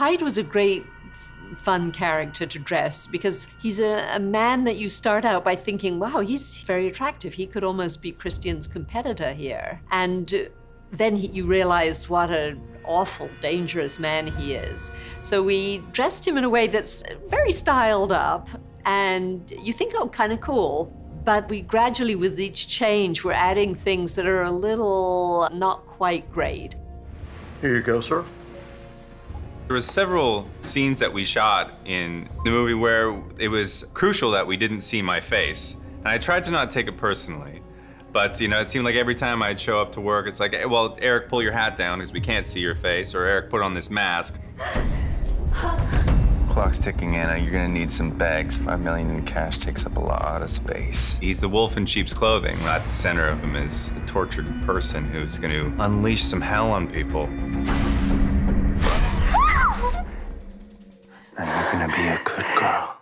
Hyde was a great fun character to dress because he's a, a, man that you start out by thinking, wow, he's very attractive. He could almost be Christian's competitor here. And then he, you realize what an awful, dangerous man he is. So we dressed him in a way that's very styled up, and you think, oh, kind of cool. But we gradually, with each change, we're adding things that are a little not quite great. Here you go, sir. There was several scenes that we shot in the movie where it was crucial that we didn't see my face. And I tried to not take it personally. But, you know, it seemed like every time I'd show up to work, it's like, well, Eric, pull your hat down because we can't see your face, or Eric, put on this mask. Clock's ticking, Ana. You're gonna need some bags. Five million in cash takes up a lot of space. He's the wolf in sheep's clothing. At the center of him is a tortured person who's gonna unleash some hell on people. Good girl.